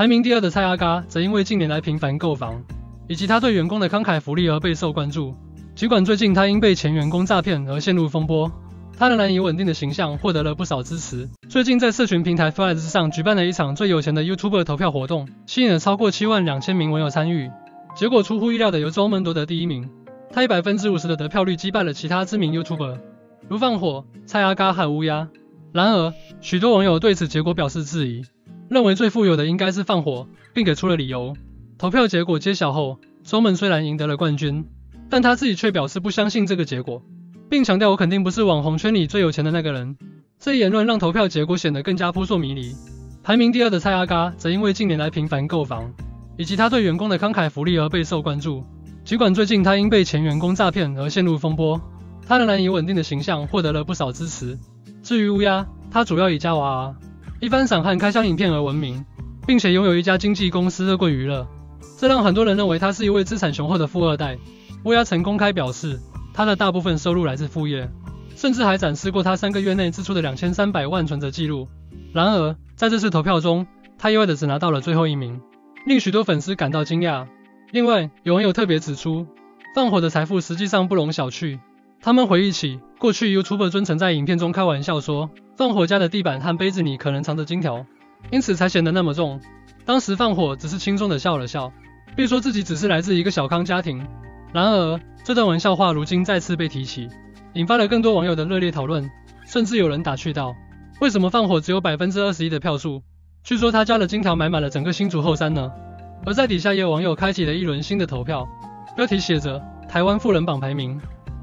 排名第二的蔡阿嘎则因为近年来频繁购房，以及他对员工的慷慨福利而备受关注。尽管最近他因被前员工诈骗而陷入风波，他仍然以稳定的形象获得了不少支持。最近在社群平台 Threads 上举办了一场最有钱的 YouTuber 投票活动，吸引了超过七万两千名网友参与。结果出乎意料的由周门夺得第一名，他以百分之五十的得票率击败了其他知名 YouTuber，如放火、蔡阿嘎和乌鸦。然而，许多网友对此结果表示质疑。认为最富有的应该是放火，并给出了理由。投票结果揭晓后，周门虽然赢得了冠军，但他自己却表示不相信这个结果，并强调我肯定不是网红圈里最有钱的那个人。这一言论让投票结果显得更加扑朔迷离。排名第二的蔡阿嘎则因为近年来频繁购房，以及他对员工的慷慨福利而备受关注。尽管最近他因被前员工诈骗而陷入风波，他仍然以稳定的形象获得了不少支持。至于乌鸦，他主要以加娃娃。一番散汉开箱影片而闻名，并且拥有一家经纪公司热贵娱乐，这让很多人认为他是一位资产雄厚的富二代。乌鸦曾公开表示，他的大部分收入来自副业，甚至还展示过他三个月内支出的两千三百万存折记录。然而，在这次投票中，他意外的只拿到了最后一名，令许多粉丝感到惊讶。另外，有网友特别指出，放火的财富实际上不容小觑。他们回忆起过去，YouTube 尊曾在影片中开玩笑说，放火家的地板和杯子里可能藏着金条，因此才显得那么重。当时放火只是轻松的笑了笑，并说自己只是来自一个小康家庭。然而，这段玩笑话如今再次被提起，引发了更多网友的热烈讨论，甚至有人打趣道：为什么放火只有百分之二十一的票数？据说他家的金条买满了整个新竹后山呢？而在底下也有网友开启了一轮新的投票，标题写着“台湾富人榜排名”。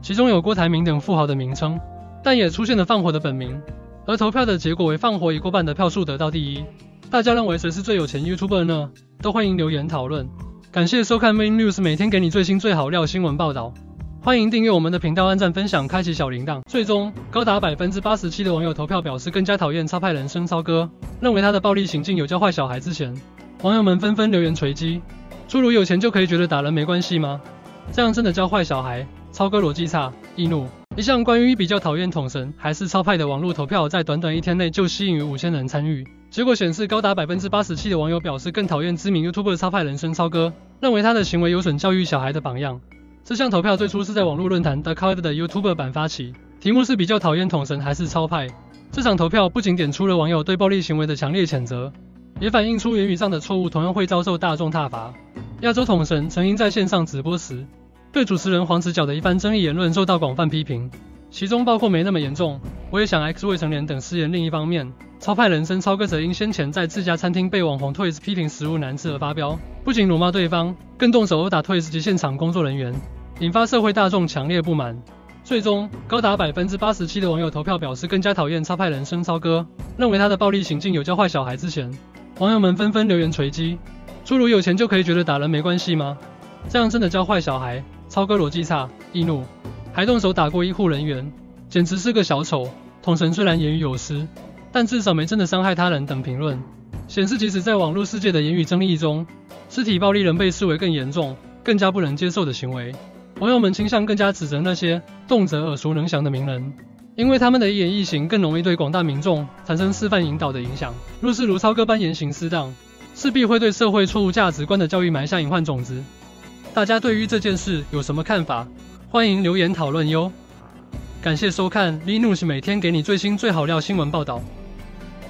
其中有郭台铭等富豪的名称，但也出现了放火的本名。而投票的结果为放火以过半的票数得到第一。大家认为谁是最有钱 YouTuber 呢？都欢迎留言讨论。感谢收看 Main News，每天给你最新最好料新闻报道。欢迎订阅我们的频道，按赞分享，开启小铃铛。最终，高达百分之八十七的网友投票表示更加讨厌超派人生超哥，认为他的暴力行径有教坏小孩之嫌。网友们纷纷留言锤击，诸如有钱就可以觉得打人没关系吗？这样真的教坏小孩？超哥逻辑差，易怒。一项关于比较讨厌统神还是超派的网络投票，在短短一天内就吸引逾五千人参与。结果显示，高达百分之八十七的网友表示更讨厌知名 YouTuber 超派人生超哥，认为他的行为有损教育小孩的榜样。这项投票最初是在网络论坛 The Card 的 YouTuber 版发起，题目是比较讨厌统神还是超派。这场投票不仅点出了网友对暴力行为的强烈谴责，也反映出言语上的错误同样会遭受大众挞伐。亚洲统神曾因在线上直播时。对主持人黄子佼的一番争议言论受到广泛批评，其中包括没那么严重，我也想 X 未成年等失言。另一方面，超派人生超哥则因先前在自家餐厅被网红 Twice 批评食物难吃而发飙，不仅辱骂对方，更动手殴打 Twice 及现场工作人员，引发社会大众强烈不满。最终，高达百分之八十七的网友投票表示更加讨厌超派人生超哥，认为他的暴力行径有教坏小孩之嫌。网友们纷纷留言锤击，诸如有钱就可以觉得打人没关系吗？这样真的教坏小孩？超哥逻辑差，易怒，还动手打过医护人员，简直是个小丑。统神虽然言语有失，但至少没真的伤害他人等评论，显示即使在网络世界的言语争议中，肢体暴力仍被视为更严重、更加不能接受的行为。网友们倾向更加指责那些动辄耳熟能详的名人，因为他们的一言一行更容易对广大民众产生示范引导的影响。若是如超哥般言行失当，势必会对社会错误价值观的教育埋下隐患种子。大家对于这件事有什么看法？欢迎留言讨论哟！感谢收看 Linux，每天给你最新最好料新闻报道。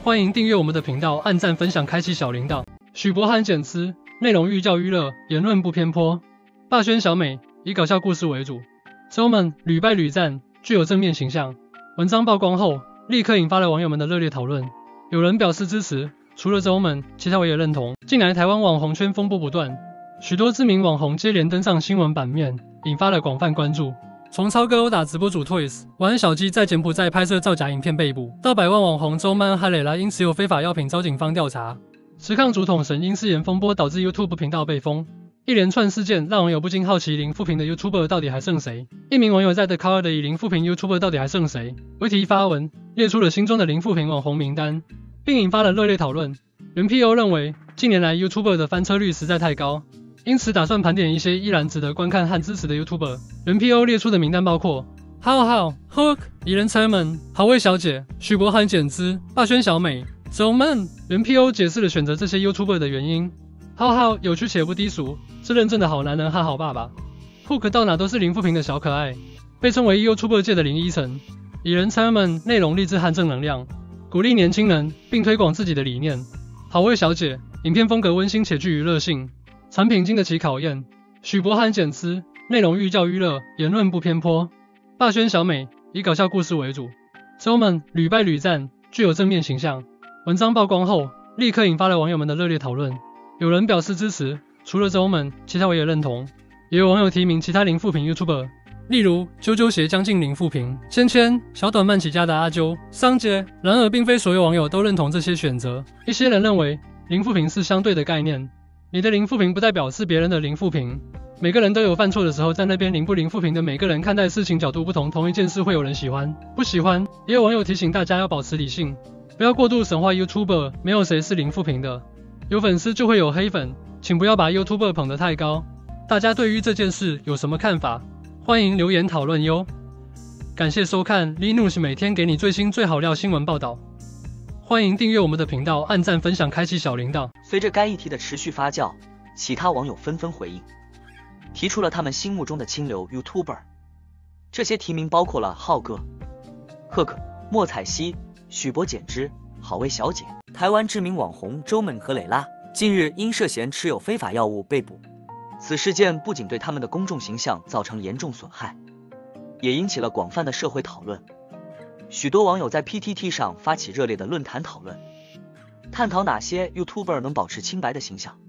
欢迎订阅我们的频道，按赞分享，开启小铃铛。许博涵简词，内容寓教于乐，言论不偏颇。霸轩小美以搞笑故事为主，周们屡败屡战，具有正面形象。文章曝光后，立刻引发了网友们的热烈讨论。有人表示支持，除了周们，其他我也认同。近来台湾网红圈风波不断。许多知名网红接连登上新闻版面，引发了广泛关注。从超哥殴打直播主 Twice，玩小鸡在柬埔寨拍摄造假影片被捕，到百万网红周曼哈蕾拉因持有非法药品遭警方调查，持抗主统神因誓言风波导致 YouTube 频道被封，一连串事件让网友不禁好奇零负评的 YouTuber 到底还剩谁？一名网友在 The Car 的以零负评 YouTuber 到底还剩谁？为题发文列出了心中的零负评网红名单，并引发了热烈讨论。原 PO 认为近年来 YouTuber 的翻车率实在太高。因此，打算盘点一些依然值得观看和支持的 YouTuber。原 PO 列出的名单包括：How How Hook、蚁人车门、好味小姐、许博涵、简之、霸轩小美、周曼。原 PO 解释了选择这些 YouTuber 的原因。浩浩有趣且不低俗，是认证的好男人和好爸爸。Hook 到哪都是零负评的小可爱，被称为 YouTuber 界的林依晨。蚁人 Simon 内容励志和正能量，鼓励年轻人，并推广自己的理念。好味小姐，影片风格温馨且具娱乐性，产品经得起考验。许博涵简思，内容寓教于乐，言论不偏颇。霸轩小美，以搞笑故事为主。周们屡败屡战，具有正面形象。文章曝光后，立刻引发了网友们的热烈讨论。有人表示支持，除了周们，其他我也认同。也有网友提名其他零负评 YouTuber，例如啾啾鞋将近零负评，芊芊、小短漫起家的阿啾、桑杰。然而，并非所有网友都认同这些选择。一些人认为零负评是相对的概念，你的零负评不代表是别人的零负评。每个人都有犯错的时候，在那边零不零负评的每个人看待事情角度不同，同一件事会有人喜欢，不喜欢。也有网友提醒大家要保持理性，不要过度神话 YouTuber，没有谁是零负评的。有粉丝就会有黑粉，请不要把 YouTuber 捧得太高。大家对于这件事有什么看法？欢迎留言讨论哟。感谢收看 Linux 每天给你最新最好料新闻报道。欢迎订阅我们的频道，按赞分享，开启小铃铛。随着该议题的持续发酵，其他网友纷纷回应，提出了他们心目中的清流 YouTuber。这些提名包括了浩哥、赫克、莫彩希、许博简之。好味小姐，台湾知名网红周敏和蕾拉近日因涉嫌持有非法药物被捕。此事件不仅对他们的公众形象造成严重损害，也引起了广泛的社会讨论。许多网友在 PTT 上发起热烈的论坛讨论，探讨哪些 YouTuber 能保持清白的形象，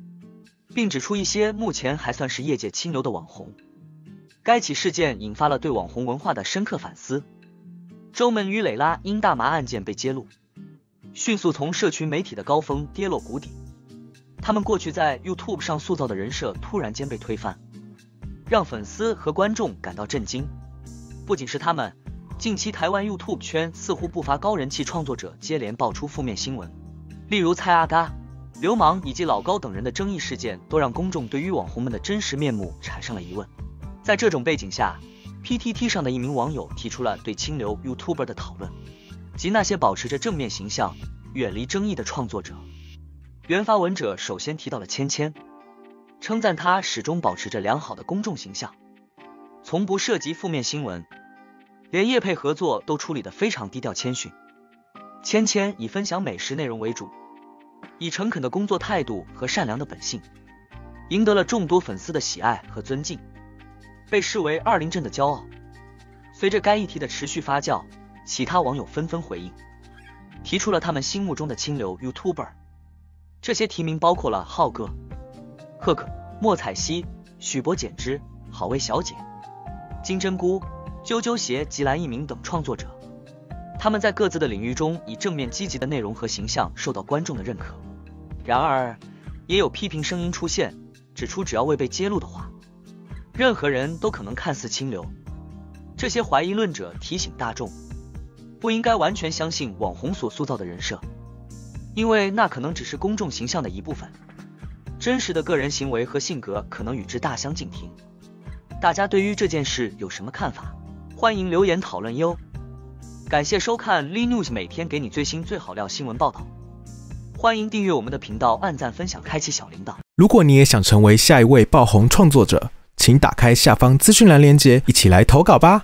并指出一些目前还算是业界清流的网红。该起事件引发了对网红文化的深刻反思。周门与蕾拉因大麻案件被揭露。迅速从社群媒体的高峰跌落谷底，他们过去在 YouTube 上塑造的人设突然间被推翻，让粉丝和观众感到震惊。不仅是他们，近期台湾 YouTube 圈似乎不乏高人气创作者接连爆出负面新闻，例如蔡阿嘎、流氓以及老高等人的争议事件，都让公众对于网红们的真实面目产生了疑问。在这种背景下，PTT 上的一名网友提出了对清流 YouTuber 的讨论。及那些保持着正面形象、远离争议的创作者。原发文者首先提到了芊芊，称赞他始终保持着良好的公众形象，从不涉及负面新闻，连叶配合作都处理得非常低调谦逊。芊芊以分享美食内容为主，以诚恳的工作态度和善良的本性，赢得了众多粉丝的喜爱和尊敬，被视为二林镇的骄傲。随着该议题的持续发酵。其他网友纷纷回应，提出了他们心目中的清流 YouTuber。这些提名包括了浩哥、赫克、莫彩希、许博简之、好味小姐、金针菇、啾啾鞋及蓝一鸣等创作者。他们在各自的领域中以正面积极的内容和形象受到观众的认可。然而，也有批评声音出现，指出只要未被揭露的话，任何人都可能看似清流。这些怀疑论者提醒大众。不应该完全相信网红所塑造的人设，因为那可能只是公众形象的一部分，真实的个人行为和性格可能与之大相径庭。大家对于这件事有什么看法？欢迎留言讨论哟！感谢收看 Li News，每天给你最新最好料新闻报道。欢迎订阅我们的频道，按赞分享，开启小铃铛。如果你也想成为下一位爆红创作者，请打开下方资讯栏链接，一起来投稿吧。